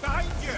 Behind you!